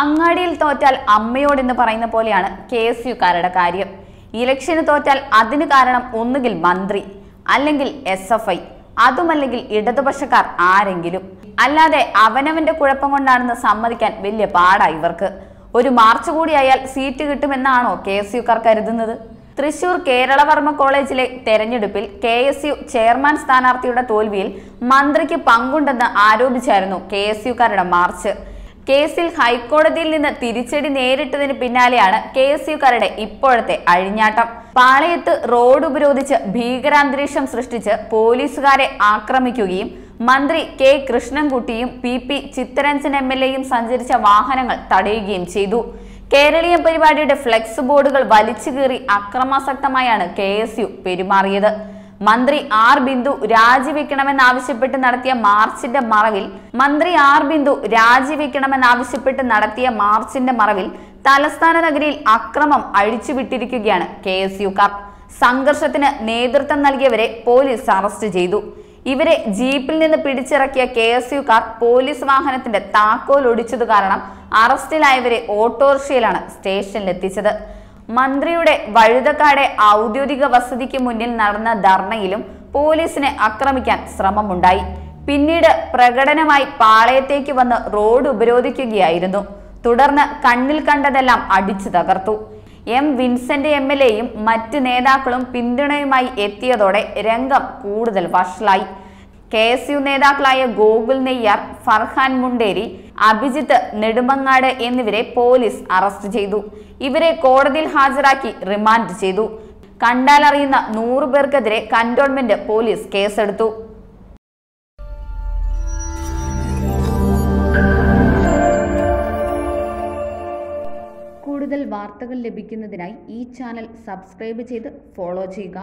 അങ്ങാടിയിൽ തോറ്റാൽ അമ്മയോട് എന്ന് പറയുന്ന പോലെയാണ് കെ എസ് യുക്കാരുടെ കാര്യം. ഇലക്ഷന് തോറ്റാൽ അതിന് കാരണം ഒന്നുകിൽ മന്ത്രി അല്ലെങ്കിൽ എസ് എഫ് ഐ അതുമല്ലെങ്കിൽ ഇടതുപക്ഷക്കാർ ആരെങ്കിലും. അല്ലാതെ അവനവന്റെ കുഴപ്പം കൊണ്ടാണെന്ന് സമ്മതിക്കാൻ വലിയ പാടാ ഇവർക്ക്. ഒരു മാർച്ച് കൂടിയായാൽ സീറ്റ് കിട്ടുമെന്നാണോ കെ എസ് യുക്കാർ കരുതുന്നത്? തൃശൂർ കേരളവർമ്മ കോളേജിലെ തെരഞ്ഞെടുപ്പിൽ കെ എസ് യു ചെയർമാൻ സ്ഥാനാർത്ഥിയുടെ തോൽവിയിൽ മന്ത്രിക്ക് പങ്കുണ്ടെന്ന് ആരോപിച്ചായിരുന്നു കെ എസ് യുക്കാരുടെ മാർച്ച്. കേസിൽ ഹൈക്കോടതിയിൽ നിന്ന് തിരിച്ചടി നേരിട്ടതിന് പിന്നാലെയാണ് കെ എസ് യുക്കാരുടെ ഇപ്പോഴത്തെ അഴിഞ്ഞാട്ടം. പാളയത്ത് റോഡ് ഉപരോധിച്ച് ഭീകരാന്തരീക്ഷം സൃഷ്ടിച്ച് പോലീസുകാരെ ആക്രമിക്കുകയും മന്ത്രി K കൃഷ്ണൻകുട്ടിയും P P Chittaranjan M L എയും സഞ്ചരിച്ച വാഹനങ്ങൾ തടയുകയും ചെയ്തു. കേരളീയ പരിപാടിയുടെ ഫ്ലെക്സ് ബോർഡുകൾ വലിച്ചു കീറി അക്രമാസക്തമായാണ് കെ പെരുമാറിയത്. മന്ത്രി ആർ ബിന്ദു രാജിവെക്കണമെന്നാവശ്യപ്പെട്ട് നടത്തിയ മാർച്ചിന്റെ മറവിൽ മന്ത്രി ആർ ബിന്ദു രാജിവെക്കണമെന്നാവശ്യപ്പെട്ട് നടത്തിയ മാർച്ചിന്റെ മറവിൽ തലസ്ഥാന നഗരിയിൽ അക്രമം അഴിച്ചുവിട്ടിരിക്കുകയാണ് കെ എസ് കാർ. സംഘർഷത്തിന് നേതൃത്വം നൽകിയവരെ പോലീസ് അറസ്റ്റ് ചെയ്തു. ഇവരെ ജീപ്പിൽ നിന്ന് പിടിച്ചിറക്കിയ കെ എസ് യുക്കാർ പോലീസ് വാഹനത്തിന്റെ താക്കോൽ ഒടിച്ചത് കാരണം അറസ്റ്റിലായവരെ ഓട്ടോറിക്ഷയിലാണ് സ്റ്റേഷനിലെത്തിച്ചത്. മന്ത്രിയുടെ വഴുതക്കാടെ ഔദ്യോഗിക വസതിക്ക് മുന്നിൽ നടന്ന ധർണയിലും പോലീസിനെ ആക്രമിക്കാൻ ശ്രമമുണ്ടായി. പിന്നീട് പ്രകടനമായി പാളയത്തേക്ക് വന്ന് റോഡ് ഉപരോധിക്കുകയായിരുന്നു. തുടർന്ന് കണ്ണിൽ കണ്ടതെല്ലാം അടിച്ചു തകർത്തു. എം. Vincent M. എൽ. എയും മറ്റ് നേതാക്കളും പിന്തുണയുമായി എത്തിയതോടെ രംഗം കൂടുതൽ വഷളായി. കെ എസ് യു നേതാക്കളായ ഗോകുൽ നെയ്യാർ ഫർഹാൻ മുണ്ടേരി അഭിജിത്ത് നെടുമങ്ങാട് എന്നിവരെ പോലീസ് അറസ്റ്റ് ചെയ്തു. ഇവരെ കോടതിയിൽ ഹാജരാക്കി റിമാൻഡ് ചെയ്തു. കണ്ടാലറിയുന്ന നൂറു പേർക്കെതിരെ കന്റോൺമെന്റ് പോലീസ് കേസെടുത്തു. കൂടുതൽ വാർത്തകൾ ലഭിക്കുന്നതിനായി ഈ ചാനൽ സബ്സ്ക്രൈബ് ചെയ്ത് ഫോളോ ചെയ്യുക.